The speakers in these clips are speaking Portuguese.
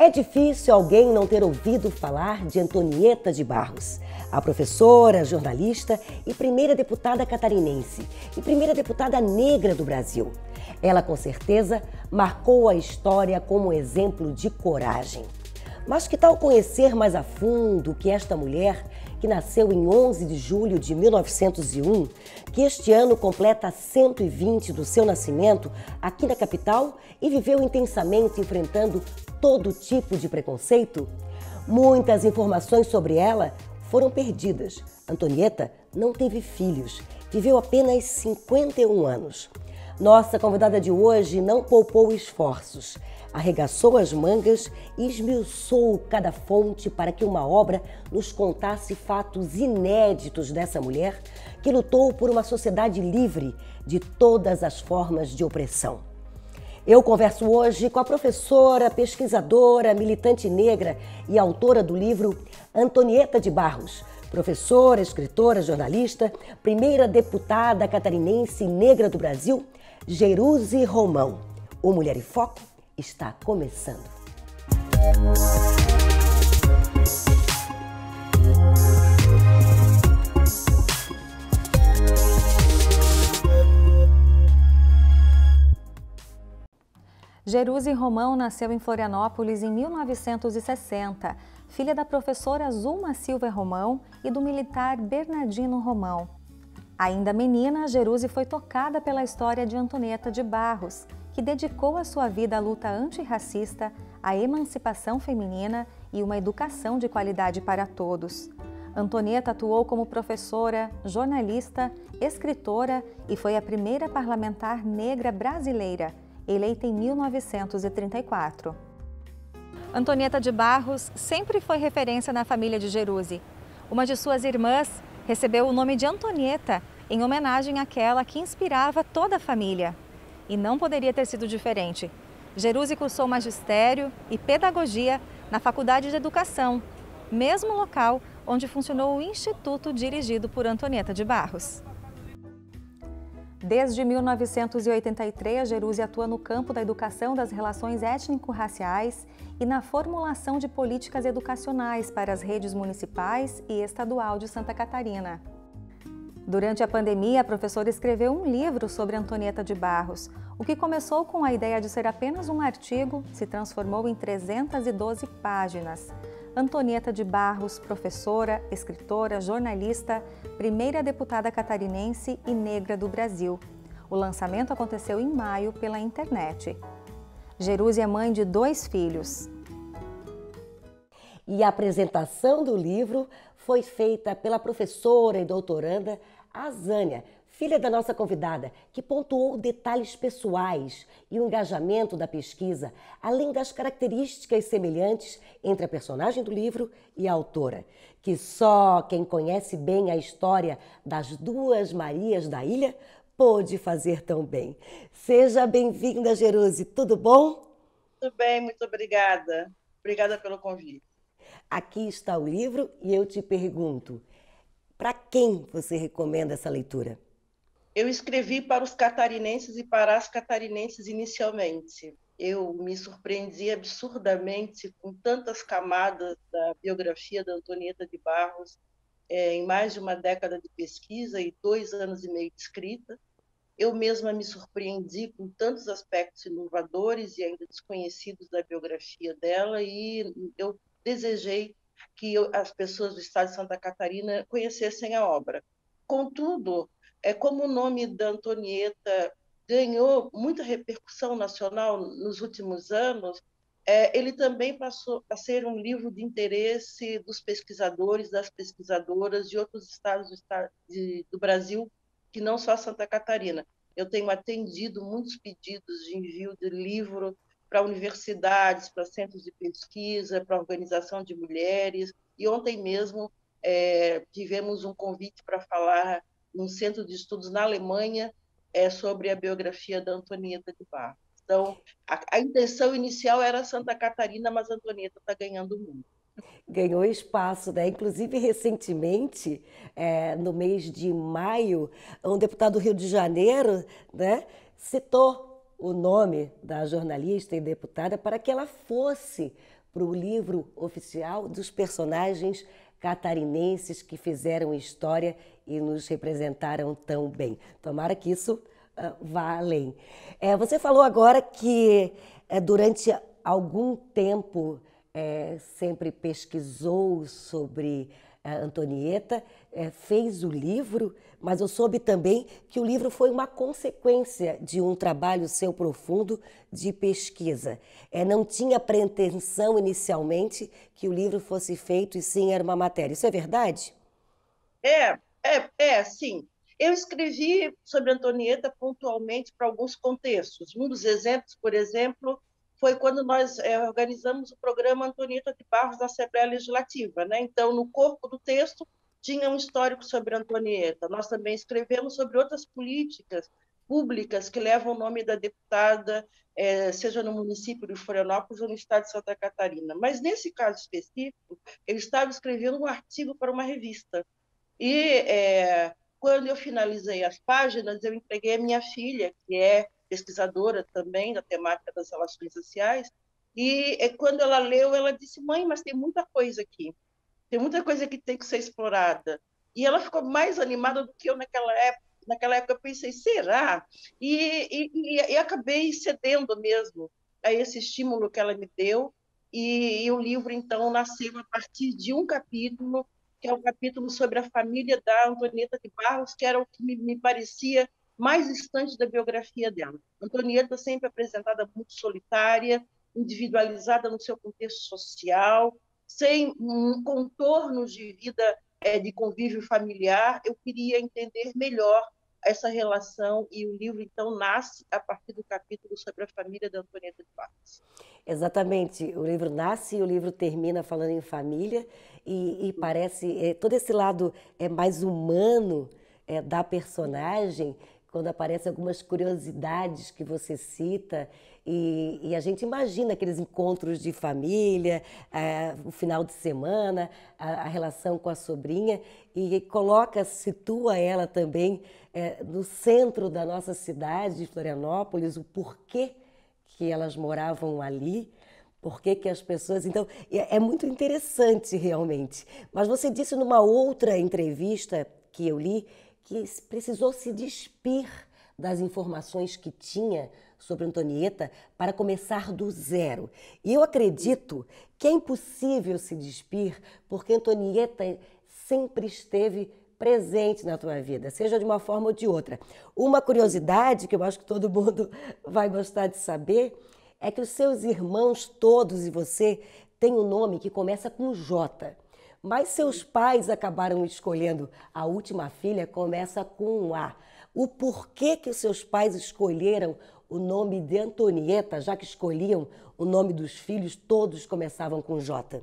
É difícil alguém não ter ouvido falar de Antonieta de Barros, a professora, jornalista e primeira deputada catarinense e primeira deputada negra do Brasil. Ela, com certeza, marcou a história como exemplo de coragem. Mas que tal conhecer mais a fundo que esta mulher, que nasceu em 11 de julho de 1901, que este ano completa 120 do seu nascimento aqui na capital e viveu intensamente enfrentando todo tipo de preconceito? Muitas informações sobre ela foram perdidas. Antonieta não teve filhos, viveu apenas 51 anos. Nossa convidada de hoje não poupou esforços, arregaçou as mangas e esmiuçou cada fonte para que uma obra nos contasse fatos inéditos dessa mulher que lutou por uma sociedade livre de todas as formas de opressão. Eu converso hoje com a professora, pesquisadora, militante negra e autora do livro Antonieta de Barros, professora, escritora, jornalista, primeira deputada catarinense negra do Brasil, Jerusi Romão. O Mulher em Foco está começando. Jerusi Romão nasceu em Florianópolis em 1960, filha da professora Zulma Silva Romão e do militar Bernardino Romão. Ainda menina, Jerusi foi tocada pela história de Antonieta de Barros, que dedicou a sua vida à luta antirracista, à emancipação feminina e uma educação de qualidade para todos. Antonieta atuou como professora, jornalista, escritora e foi a primeira parlamentar negra brasileira eleita em 1934. Antonieta de Barros sempre foi referência na família de Jerusi. Uma de suas irmãs recebeu o nome de Antonieta em homenagem àquela que inspirava toda a família. E não poderia ter sido diferente. Jerusi cursou magistério e pedagogia na Faculdade de Educação, mesmo local onde funcionou o instituto dirigido por Antonieta de Barros. Desde 1983, Jerusi atua no campo da educação das relações étnico-raciais e na formulação de políticas educacionais para as redes municipais e estadual de Santa Catarina. Durante a pandemia, a professora escreveu um livro sobre Antonieta de Barros. O que começou com a ideia de ser apenas um artigo se transformou em 312 páginas. Antonieta de Barros, professora, escritora, jornalista, primeira deputada catarinense e negra do Brasil. O lançamento aconteceu em maio pela internet. Jerusi é mãe de dois filhos. E a apresentação do livro foi feita pela professora e doutoranda Azânia, filha da nossa convidada, que pontuou detalhes pessoais e o engajamento da pesquisa, além das características semelhantes entre a personagem do livro e a autora, que só quem conhece bem a história das duas Marias da ilha pôde fazer tão bem. Seja bem-vinda, Jeruse, tudo bom? Tudo bem, muito obrigada. Obrigada pelo convite. Aqui está o livro e eu te pergunto: para quem você recomenda essa leitura? Eu escrevi para os catarinenses e para as catarinenses inicialmente. Eu me surpreendi absurdamente com tantas camadas da biografia da Antonieta de Barros, é, em mais de uma década de pesquisa e dois anos e meio de escrita. Eu mesma me surpreendi com tantos aspectos inovadores e ainda desconhecidos da biografia dela, e eu desejei que as pessoas do estado de Santa Catarina conhecessem a obra. Contudo, é como o nome da Antonieta ganhou muita repercussão nacional nos últimos anos, é, ele também passou a ser um livro de interesse dos pesquisadores, das pesquisadoras de outros estados do, de, do Brasil, que não só Santa Catarina. Eu tenho atendido muitos pedidos de envio de livro para universidades, para centros de pesquisa, para organização de mulheres. E ontem mesmo é, tivemos um convite para falar num centro de estudos na Alemanha é, sobre a biografia da Antonieta de Barros. Então, a, a intenção inicial era Santa Catarina, mas a Antonieta está ganhando o mundo ganhou espaço, né? Inclusive recentemente, é, no mês de maio, um deputado do Rio de Janeiro, né, citou o nome da jornalista e deputada para que ela fosse para o livro oficial dos personagens catarinenses que fizeram história e nos representaram tão bem. Tomara que isso uh, vá além. É, você falou agora que é, durante algum tempo é, sempre pesquisou sobre a Antonieta, fez o livro, mas eu soube também que o livro foi uma consequência de um trabalho seu profundo de pesquisa. É, não tinha pretensão inicialmente que o livro fosse feito e sim era uma matéria. Isso é verdade? É, é, é, sim. Eu escrevi sobre Antonieta pontualmente para alguns contextos. Um dos exemplos, por exemplo, foi quando nós é, organizamos o programa Antonieta de Barros da Assembleia Legislativa. Né? Então, no corpo do texto, tinha um histórico sobre Antonieta. Nós também escrevemos sobre outras políticas públicas que levam o nome da deputada, é, seja no município de Florianópolis ou no estado de Santa Catarina. Mas, nesse caso específico, eu estava escrevendo um artigo para uma revista. E, é, quando eu finalizei as páginas, eu entreguei a minha filha, que é pesquisadora também da temática das relações sociais, e é, quando ela leu, ela disse: Mãe, mas tem muita coisa aqui, tem muita coisa que tem que ser explorada. E ela ficou mais animada do que eu naquela época. Naquela época eu pensei: será? E, e, e acabei cedendo mesmo a esse estímulo que ela me deu. E, e o livro, então, nasceu a partir de um capítulo, que é o um capítulo sobre a família da Antonieta de Barros, que era o que me, me parecia mais distante da biografia dela. Antonieta sempre apresentada muito solitária, individualizada no seu contexto social, sem um contornos de vida é, de convívio familiar. Eu queria entender melhor essa relação e o livro então nasce a partir do capítulo sobre a família da Antonieta de Barros. Exatamente, o livro nasce e o livro termina falando em família e, e parece é, todo esse lado é mais humano é, da personagem quando aparecem algumas curiosidades que você cita e, e, a gente imagina aqueles encontros de família, é, o final de semana, a, a, relação com a sobrinha e coloca, situa ela também é, no centro da nossa cidade de Florianópolis, o porquê que elas moravam ali. Por que, que as pessoas. Então, é, é muito interessante realmente. Mas você disse numa outra entrevista que eu li que precisou se despir das informações que tinha sobre Antonieta para começar do zero. E eu acredito que é impossível se despir porque Antonieta sempre esteve presente na tua vida, seja de uma forma ou de outra. Uma curiosidade que eu acho que todo mundo vai gostar de saber é que os seus irmãos todos e você têm um nome que começa com J. Mas seus pais acabaram escolhendo a última filha, começa com um A. O porquê que os seus pais escolheram o nome de Antonieta, já que escolhiam o nome dos filhos, todos começavam com J?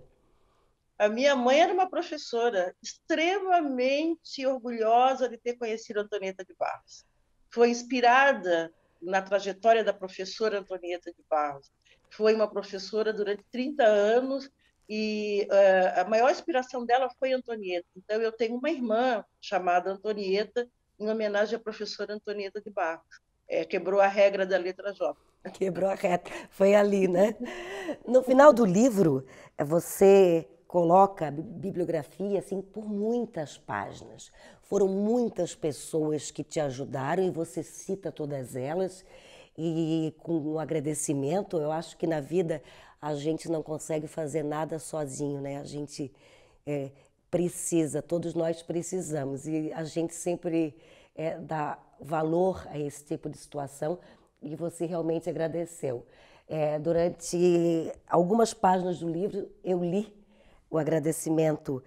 A minha mãe era uma professora extremamente orgulhosa de ter conhecido Antonieta de Barros. Foi inspirada na trajetória da professora Antonieta de Barros. Foi uma professora durante 30 anos e uh, a maior inspiração dela foi Antonieta. Então, eu tenho uma irmã chamada Antonieta, em homenagem à professora Antonieta de Barros. É, quebrou a regra da letra J. Quebrou a regra, foi ali, né? No final do livro, você coloca bibliografia assim por muitas páginas. Foram muitas pessoas que te ajudaram e você cita todas elas. E com um agradecimento, eu acho que na vida a gente não consegue fazer nada sozinho, né? A gente é, precisa, todos nós precisamos e a gente sempre é, dá valor a esse tipo de situação e você realmente agradeceu. É, durante algumas páginas do livro eu li o agradecimento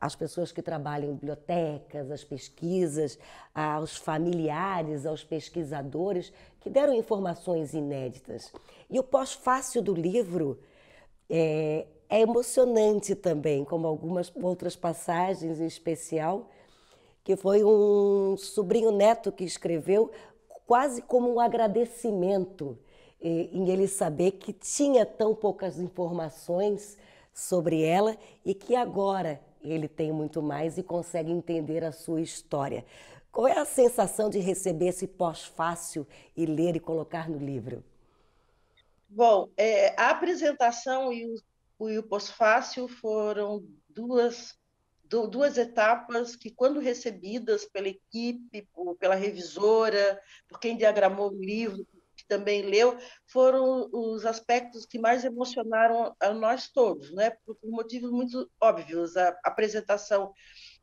às pessoas que trabalham em bibliotecas, às pesquisas, aos familiares, aos pesquisadores que deram informações inéditas. E o pós-fácil do livro é, é emocionante também, como algumas outras passagens em especial, que foi um sobrinho neto que escreveu quase como um agradecimento em ele saber que tinha tão poucas informações sobre ela e que agora ele tem muito mais e consegue entender a sua história. Qual é a sensação de receber esse pós-fácil e ler e colocar no livro? Bom, é, a apresentação e o, e o pós-fácil foram duas, duas etapas que, quando recebidas pela equipe, pela revisora, por quem diagramou o livro, que também leu, foram os aspectos que mais emocionaram a nós todos, né? por motivos muito óbvios. A apresentação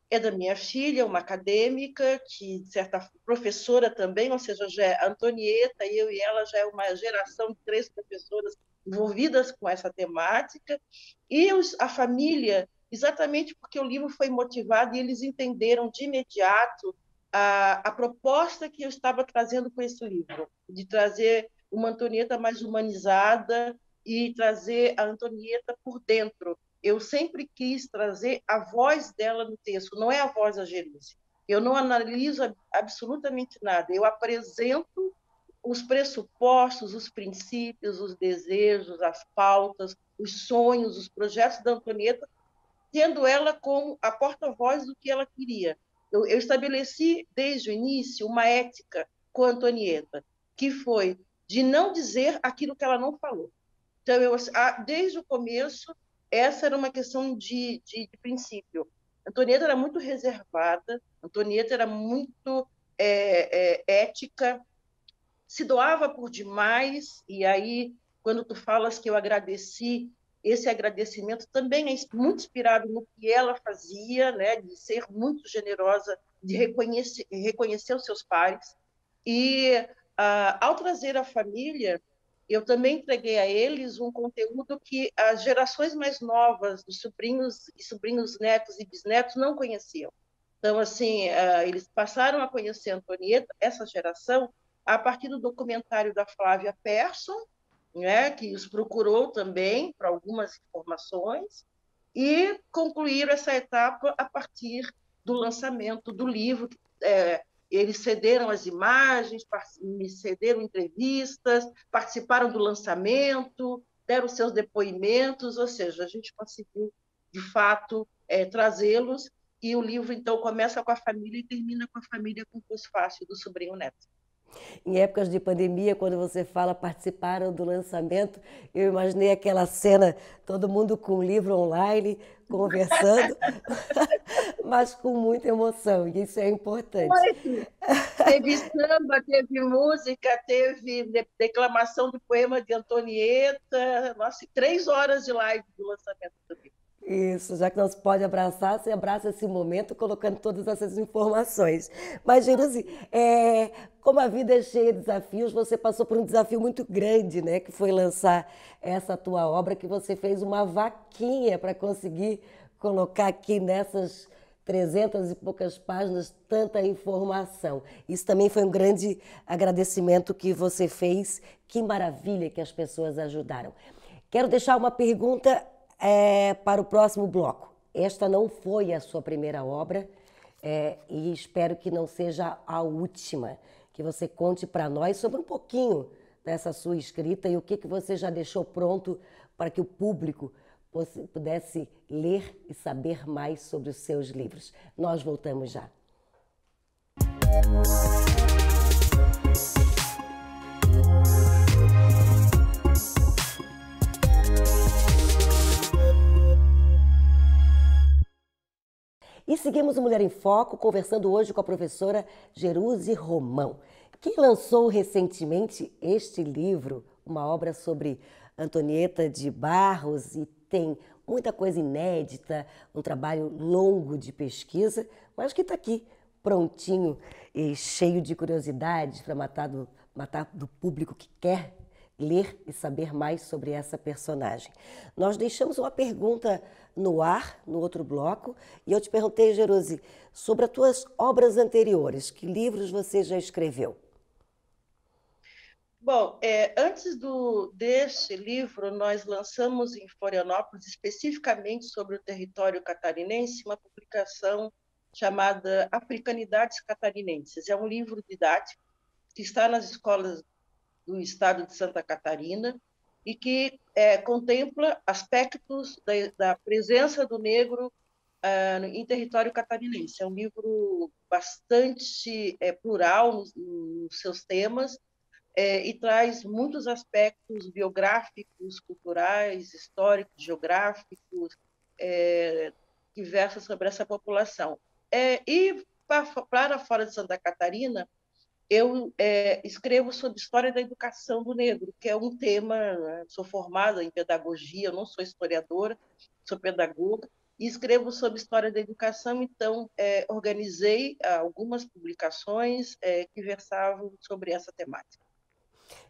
é da minha filha, uma acadêmica, que certa professora também, ou seja, já é Antonieta, eu e ela já é uma geração de três professoras envolvidas com essa temática, e os, a família, exatamente porque o livro foi motivado e eles entenderam de imediato a, a proposta que eu estava trazendo com esse livro, de trazer uma Antonieta mais humanizada e trazer a Antonieta por dentro, eu sempre quis trazer a voz dela no texto, não é a voz da Jeruse. Eu não analiso absolutamente nada, eu apresento os pressupostos, os princípios, os desejos, as pautas, os sonhos, os projetos da Antonieta, tendo ela como a porta-voz do que ela queria. Eu, eu, estabeleci desde o início uma ética com a Antonieta, que foi de não dizer aquilo que ela não falou. Então, eu, desde o começo, essa era uma questão de, de, de princípio. Antonieta era muito reservada, Antonieta era muito é, é, ética, se doava por demais, e aí, quando tu falas que eu agradeci, esse agradecimento também é muito inspirado no que ela fazia, né, de ser muito generosa, de reconhecer, reconhecer os seus pares. E, ah, ao trazer a família, eu também entreguei a eles um conteúdo que as gerações mais novas, dos sobrinhos e sobrinhos netos e bisnetos, não conheciam. Então, assim, eh, eles passaram a conhecer a Antonieta, essa geração, a partir do documentário da Flávia Persson, né, que os procurou também para algumas informações, e concluíram essa etapa a partir do lançamento do livro, é, eles cederam as imagens, me cederam entrevistas, participaram do lançamento, deram seus depoimentos, ou seja, a gente conseguiu, de fato, é, trazê-los, e o livro, então, começa com a família e termina com a família com o pós-fácil do sobrinho neto. Em épocas de pandemia, quando você fala participaram do lançamento, eu imaginei aquela cena, todo mundo com o livro online, conversando, mas com muita emoção, e isso é importante. Teve samba, teve música, teve declamação do poema de Antonieta, nossa, três horas de live do lançamento do livro. Isso, já que não se pode abraçar, você abraça esse momento colocando todas essas informações. Mas, Jerusi, é, como a vida é cheia de desafios, você passou por um desafio muito grande, né? Que foi lançar essa tua obra, que você fez uma vaquinha para conseguir colocar aqui nessas 300 e poucas páginas tanta informação. Isso também foi um grande agradecimento que você fez. Que maravilha que as pessoas ajudaram. Quero deixar uma pergunta é, para o próximo bloco. Esta não foi a sua primeira obra é, e espero que não seja a última. Que você conte para nós sobre um pouquinho dessa sua escrita e o que, que você já deixou pronto para que o público pudesse ler e saber mais sobre os seus livros. Nós voltamos já. E seguimos o Mulher em Foco, conversando hoje com a professora Jeruse Romão, que lançou recentemente este livro, uma obra sobre Antonieta de Barros, e tem muita coisa inédita, um trabalho longo de pesquisa, mas que está aqui prontinho e cheio de curiosidades para matar do, matar do público que quer ler e saber mais sobre essa personagem. Nós deixamos uma pergunta no ar, no outro bloco, e eu te perguntei, Jerusi, sobre as tuas obras anteriores, que livros você já escreveu? Bom, é, antes do, deste livro, nós lançamos em Florianópolis, especificamente sobre o território catarinense, uma publicação chamada Africanidades Catarinenses. É um livro didático que está nas escolas do estado de Santa Catarina e que é, contempla aspectos da, da, presença do negro uh, em território catarinense. É um livro bastante é, plural nos, nos seus temas, é, e traz muitos aspectos biográficos, culturais, históricos, geográficos, é, que versam sobre essa população. É, e para fora de Santa Catarina, eu é, escrevo sobre história da educação do negro, que é um tema. Né? Sou formada em pedagogia, não sou historiadora, sou pedagoga, e escrevo sobre história da educação. Então, é, organizei algumas publicações é, que versavam sobre essa temática.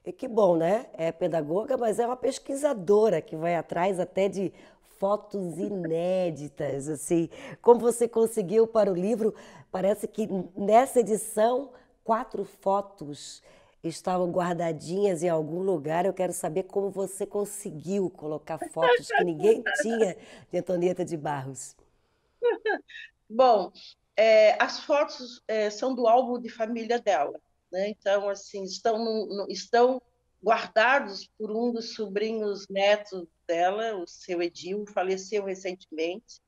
E que bom, né? É pedagoga, mas é uma pesquisadora que vai atrás até de fotos inéditas, assim. Como você conseguiu para o livro? Parece que nessa edição quatro fotos estavam guardadinhas em algum lugar. Eu quero saber como você conseguiu colocar fotos que ninguém tinha de Antonieta de Barros. Bom, é, as fotos é, são do álbum de família dela. Né? Então, assim, estão, no, estão guardados por um dos sobrinhos netos dela, o seu Edil, faleceu recentemente,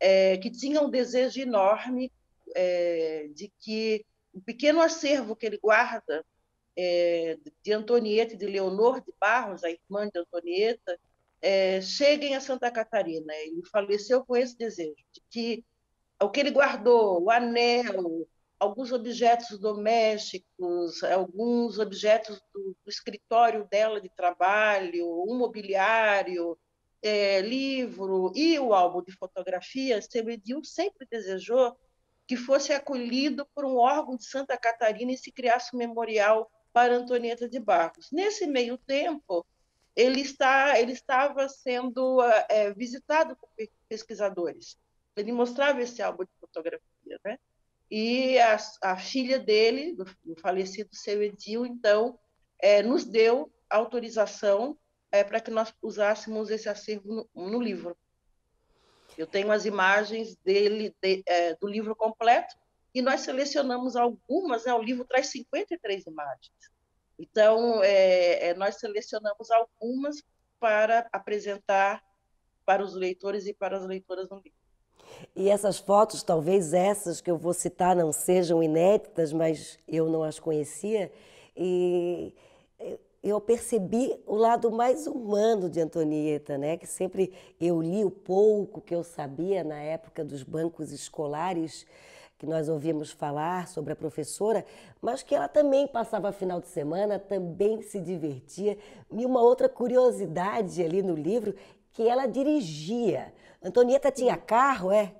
é, que tinha um desejo enorme é, de que o pequeno acervo que ele guarda é, de Antonieta e de Leonor de Barros, a irmã de Antonieta, é, cheguem a Santa Catarina. Ele faleceu com esse desejo, de que o que ele guardou, o anel, alguns objetos domésticos, alguns objetos do, do escritório dela de trabalho, um mobiliário, é, livro e o álbum de fotografias, Sebedil sempre desejou que fosse acolhido por um órgão de Santa Catarina e se criasse um memorial para Antonieta de Barros. Nesse meio tempo, ele, está, ele estava sendo é, visitado por pesquisadores. Ele mostrava esse álbum de fotografia, né? E a, a filha dele, do, do, falecido seu Edil, então, é, nos deu autorização é, para que nós usássemos esse acervo no, no, livro. Eu tenho as imagens dele de, é, do livro completo e nós selecionamos algumas, né, o livro traz 53 imagens. Então, é, é, nós selecionamos algumas para apresentar para os leitores e para as leitoras no livro. E essas fotos, talvez essas que eu vou citar não sejam inéditas, mas eu não as conhecia, e eu percebi o lado mais humano de Antonieta, né? Que sempre eu li o pouco que eu sabia na época dos bancos escolares, que nós ouvíamos falar sobre a professora, mas que ela também passava final de semana, também se divertia. E uma outra curiosidade ali no livro, que ela dirigia. Antonieta tinha carro, é?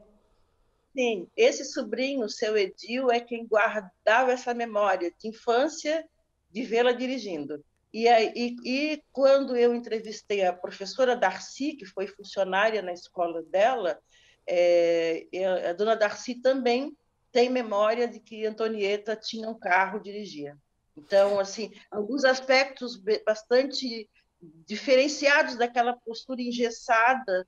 Sim, esse sobrinho, seu Edil, é quem guardava essa memória de infância de vê-la dirigindo. E, e, e, quando eu entrevistei a professora Darcy, que foi funcionária na escola dela, é, a dona Darcy também tem memória de que Antonieta tinha um carro dirigia. Então, assim, alguns aspectos bastante diferenciados daquela postura engessada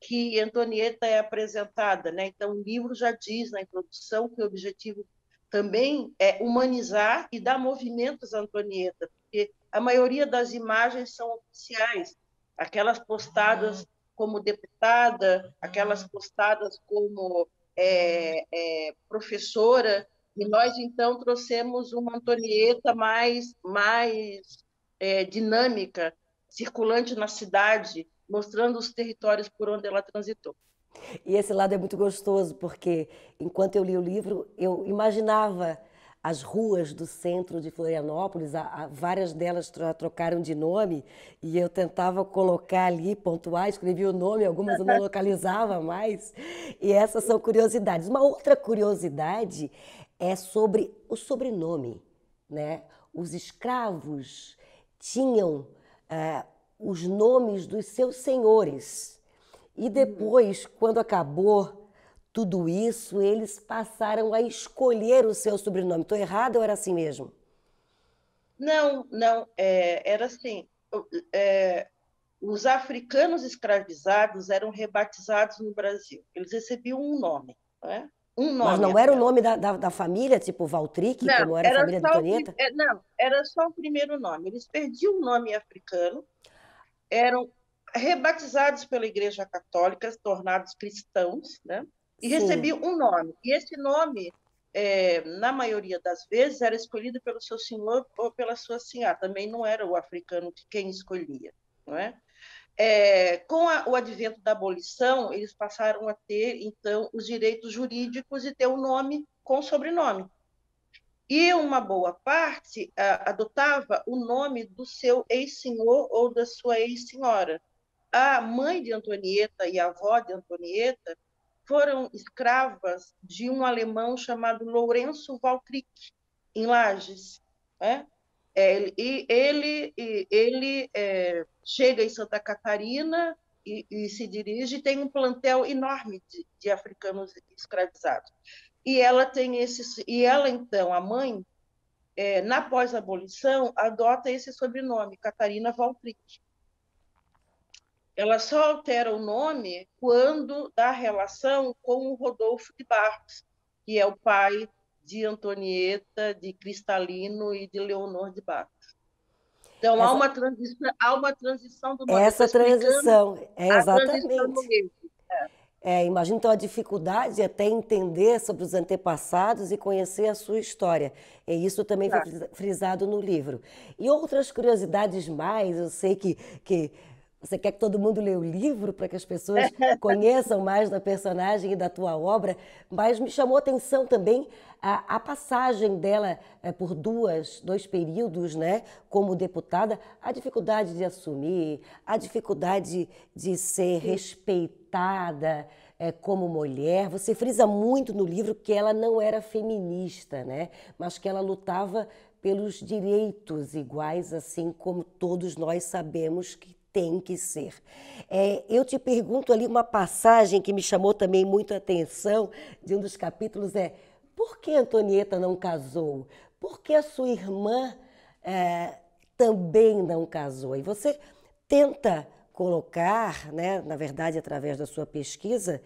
que Antonieta é apresentada. Né? Então, o livro já diz na introdução que o objetivo também é humanizar e dar movimentos a Antonieta, porque a maioria das imagens são oficiais, aquelas postadas como deputada, aquelas postadas como é, é, professora, e nós então trouxemos uma Antonieta mais, mais é, dinâmica, circulante na cidade, mostrando os territórios por onde ela transitou. E esse lado é muito gostoso, porque enquanto eu li o livro, eu imaginava as ruas do centro de Florianópolis, a, a, várias delas trocaram de nome, e eu tentava colocar ali, pontuar, escrevia o nome, algumas eu não localizava mais. E essas são curiosidades. Uma outra curiosidade é sobre o sobrenome. Né? Os escravos tinham é, os nomes dos seus senhores. E depois, quando acabou tudo isso, eles passaram a escolher o seu sobrenome. Estou errado ou era assim mesmo? Não, não, é, era assim. É, os africanos escravizados eram rebatizados no Brasil. Eles recebiam um nome, né? Um nome. Mas não era o nome da, da, da família, tipo Valtric, não, como era, era a família de Antonieta? É, não, era só o primeiro nome. Eles perdiam o nome africano, eram rebatizados pela Igreja Católica, tornados cristãos, né? E Sim. recebiam um nome. E esse nome é, na maioria das vezes, era escolhido pelo seu senhor ou pela sua senhora. Também não era o africano quem escolhia. Não é? É, com a, o advento da abolição, eles passaram a ter, então, os direitos jurídicos e ter o um nome com sobrenome. E uma boa parte a, adotava o nome do seu ex-senhor ou da sua ex-senhora. A mãe de Antonieta e a avó de Antonieta foram escravas de um alemão chamado Lourenço Valtric, em Lages. Né? É, e ele, ele é, chega em Santa Catarina e, e, se dirige, tem um plantel enorme de, de africanos escravizados. E ela tem esse, e ela então, a mãe, é, na pós-abolição, adota esse sobrenome, Catarina Valtric. Ela só altera o nome quando dá relação com o Rodolfo de Barros, que é o pai de Antonieta, de Cristalino e de Leonor de Barros. Então, essa, há, uma transição, há uma transição do nome. Essa transição, é exatamente. Transição é, imagino então a dificuldade de até entender sobre os antepassados e conhecer a sua história. E isso também foi frisado no livro. E outras curiosidades mais, eu sei que, que você quer que todo mundo leia o livro para que as pessoas conheçam mais da personagem e da tua obra, mas me chamou a atenção também a, a passagem dela é, por duas, dois períodos, né, como deputada, a dificuldade de assumir, a dificuldade de ser respeitada é, como mulher. Você frisa muito no livro que ela não era feminista, né, mas que ela lutava pelos direitos iguais, assim como todos nós sabemos que tem que ser. É, eu te pergunto ali uma passagem que me chamou também muito a atenção, de um dos capítulos, é por que Antonieta não casou? Por que a sua irmã é, também não casou? E você tenta colocar, né, na verdade, através da sua pesquisa,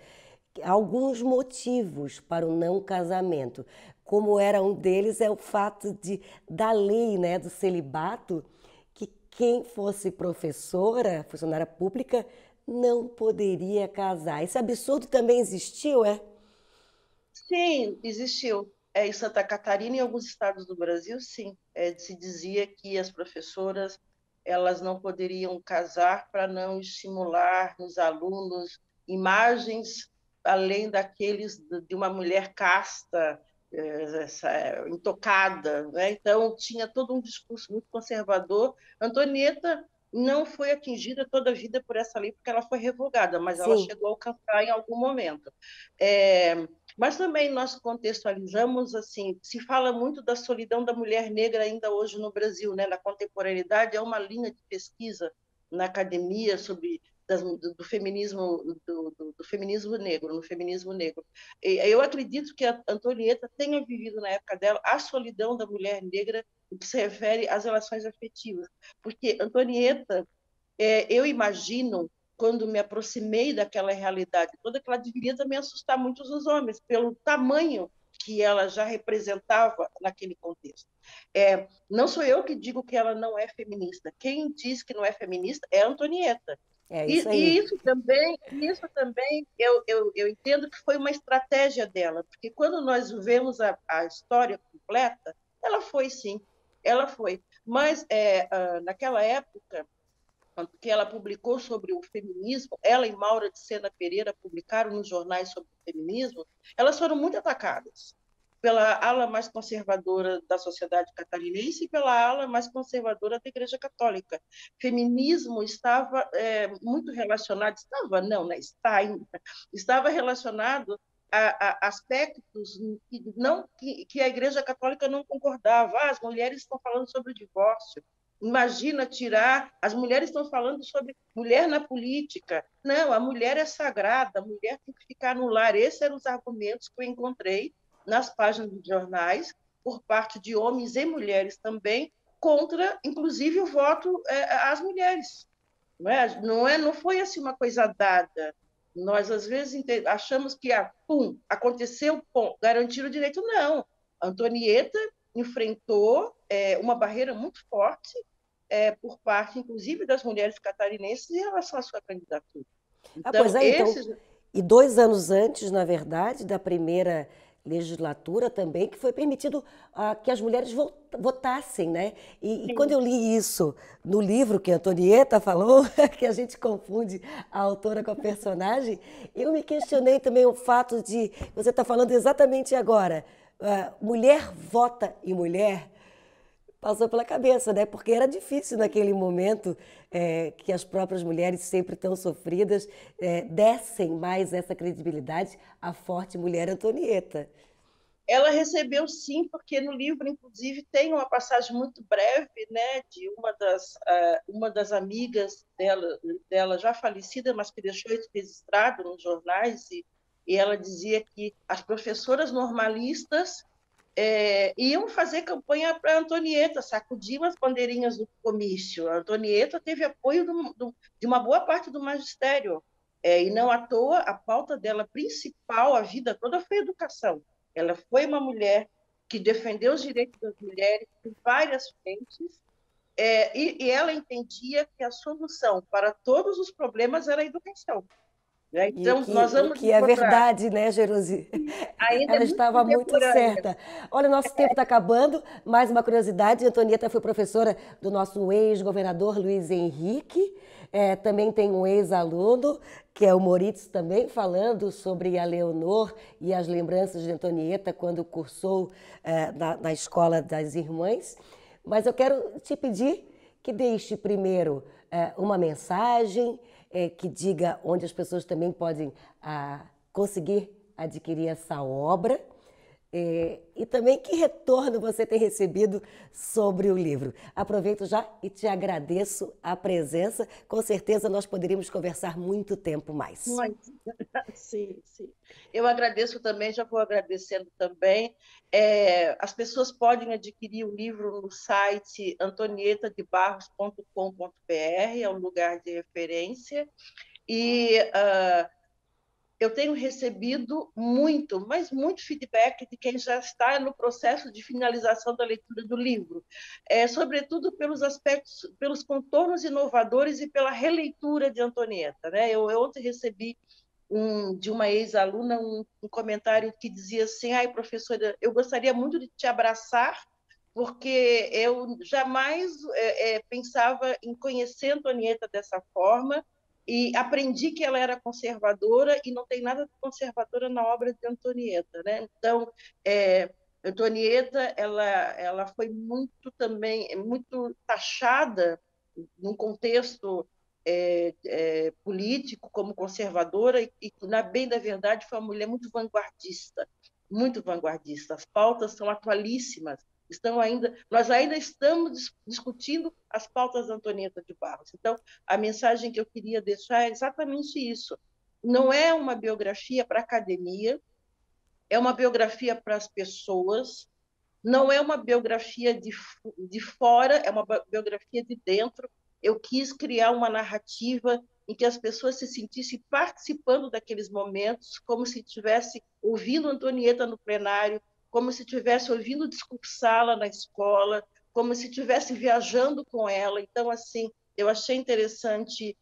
alguns motivos para o não casamento. Como era um deles é o fato de da lei, né, do celibato, quem fosse professora, funcionária pública, não poderia casar. Esse absurdo também existiu, é? Sim, existiu. É, em Santa Catarina e em alguns estados do Brasil, sim. É, se dizia que as professoras elas não poderiam casar para não estimular nos alunos imagens além daqueles de uma mulher casta, essa, intocada. Né? Então, tinha todo um discurso muito conservador. Antonieta não foi atingida toda a vida por essa lei, porque ela foi revogada, mas Sim. ela chegou a alcançar em algum momento. É, mas também nós contextualizamos, assim, se fala muito da solidão da mulher negra ainda hoje no Brasil, né? na contemporaneidade, é uma linha de pesquisa na academia sobre do, do feminismo do, do, do, feminismo negro, no feminismo negro. E eu acredito que a Antonieta tenha vivido na época dela a solidão da mulher negra no que se refere às relações afetivas, porque Antonieta, é, eu imagino quando me aproximei daquela realidade toda que ela deveria também assustar muitos os homens pelo tamanho que ela já representava naquele contexto. É, não sou eu que digo que ela não é feminista. Quem diz que não é feminista é Antonieta. É isso e, e, isso também, isso também eu, eu, eu entendo que foi uma estratégia dela, porque quando nós vemos a, a história completa, ela foi sim, ela foi. Mas é, uh, naquela época, que ela publicou sobre o feminismo, ela e Maura de Sena Pereira publicaram nos jornais sobre o feminismo, elas foram muito atacadas pela ala mais conservadora da sociedade catarinense e pela ala mais conservadora da Igreja Católica. Feminismo estava é, muito relacionado, estava não, né? está ainda, estava relacionado a, a aspectos que, não, que, que, a Igreja Católica não concordava. Ah, as mulheres estão falando sobre o divórcio. Imagina tirar. As mulheres estão falando sobre mulher na política. Não, a mulher é sagrada, a mulher tem que ficar no lar. Esses eram os argumentos que eu encontrei nas páginas dos jornais, por parte de homens e mulheres também, contra, inclusive, o voto é, às mulheres. Não, é? Não, é, não foi assim uma coisa dada. Nós, às vezes, achamos que, ah, pum, aconteceu, pum, garantir o direito. Não. Antonieta enfrentou é, uma barreira muito forte é, por parte, inclusive, das mulheres catarinenses em relação à sua candidatura. Então, ah, pois é, então, esses... então, e dois anos antes, na verdade, da primeira legislatura também que foi permitido uh, que as mulheres votassem, né? E, e, quando eu li isso no livro que a Antonieta falou, que a gente confunde a autora com a personagem, eu me questionei também o fato de você está falando exatamente agora, uh, mulher vota em mulher passou pela cabeça, né? Porque era difícil naquele momento é, que as próprias mulheres sempre tão sofridas é, dessem mais essa credibilidade à forte mulher Antonieta. Ela recebeu sim, porque no livro, inclusive, tem uma passagem muito breve, né, de uma das uh, uma das amigas dela, dela já falecida, mas que deixou isso registrado nos jornais e, e ela dizia que as professoras normalistas é, iam fazer campanha para Antonieta, sacudiam as bandeirinhas do comício. A Antonieta teve apoio do, do, de uma boa parte do magistério, é, e não à toa a pauta dela principal a vida toda foi educação. Ela foi uma mulher que defendeu os direitos das mulheres em várias frentes, é, e, e ela entendia que a solução para todos os problemas era a educação. Né? Então, que, nós vamos. Que é verdade, né, Jerusi? Ela estava muito certa. Olha, o nosso tempo está acabando. Mais uma curiosidade: Antonieta foi professora do nosso ex-governador Luiz Henrique. É, também tem um ex-aluno, que é o Moritz, também falando sobre a Leonor e as lembranças de Antonieta quando cursou é, na, na Escola das Irmãs. Mas eu quero te pedir que deixe primeiro é, uma mensagem é, que diga onde as pessoas também podem ah, conseguir adquirir essa obra. É, e também que retorno você tem recebido sobre o livro. Aproveito já e te agradeço a presença. Com certeza nós poderíamos conversar muito tempo mais. Sim, sim. Eu agradeço também, já vou agradecendo também. É, as pessoas podem adquirir o livro no site antonietadebarros.com.br, é um lugar de referência. E uh, eu tenho recebido muito, mas muito feedback de quem já está no processo de finalização da leitura do livro, é, sobretudo pelos aspectos, pelos contornos inovadores e pela releitura de Antonieta. Né? Eu, eu ontem recebi um, de uma ex-aluna um, um, comentário que dizia assim: ai, professora, eu gostaria muito de te abraçar, porque eu jamais é, é, pensava em conhecer Antonieta dessa forma e aprendi que ela era conservadora e não tem nada de conservadora na obra de Antonieta, né? Então, é, Antonieta, ela, ela foi muito também, muito taxada num contexto é, é, político como conservadora e, e, na bem da verdade, foi uma mulher muito vanguardista, muito vanguardista. As pautas são atualíssimas estão ainda, nós ainda estamos discutindo as pautas da Antonieta de Barros. Então, a mensagem que eu queria deixar é exatamente isso. Não é uma biografia para a academia, é uma biografia para as pessoas, não é uma biografia de, de fora, é uma biografia de dentro. Eu quis criar uma narrativa em que as pessoas se sentissem participando daqueles momentos, como se estivesse ouvindo Antonieta no plenário, como se estivesse ouvindo discursá-la na escola, como se estivesse viajando com ela. Então, assim, eu achei interessante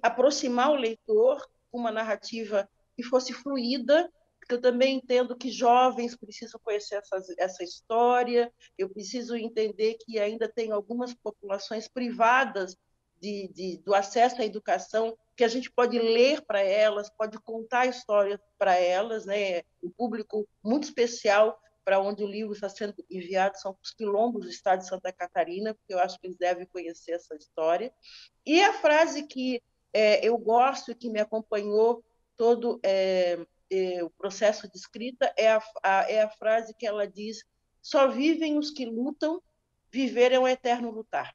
aproximar o leitor com uma narrativa que fosse fluida, porque eu também entendo que jovens precisam conhecer essa, essa história, eu preciso entender que ainda tem algumas populações privadas de, de, do acesso à educação que a gente pode ler para elas, pode contar histórias para elas, né? um público muito especial para onde o livro está sendo enviado são os quilombos do estado de Santa Catarina, porque eu acho que eles devem conhecer essa história. E a frase que é, eu gosto e que me acompanhou todo é, é, o processo de escrita é a, a, é a frase que ela diz: só vivem os que lutam, viver é um eterno lutar.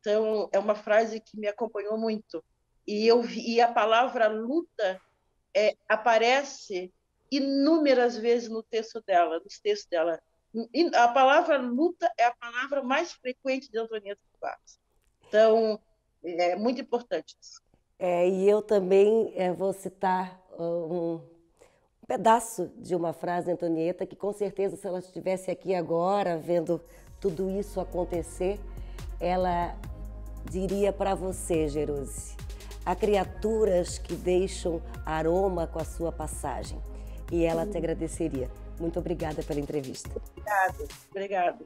Então, é uma frase que me acompanhou muito. E, eu, e a palavra luta é, aparece inúmeras vezes no texto dela, nos textos dela. A palavra luta é a palavra mais frequente de Antonieta de Barros. Então, é muito importante isso. É, e eu também é, vou citar um, um pedaço de uma frase de Antonieta que, com certeza, se ela estivesse aqui agora, vendo tudo isso acontecer, ela diria para você, Jeruse, há criaturas que deixam aroma com a sua passagem e ela te agradeceria. Muito obrigada pela entrevista. Obrigada, obrigada.